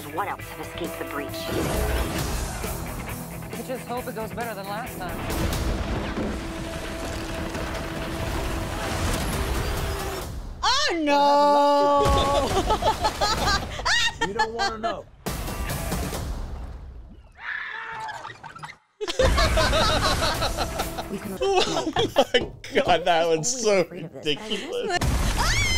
knows what else have escaped the breach. I just hope it goes better than last time. Oh no! You don't want to know. oh my god, that was so ridiculous.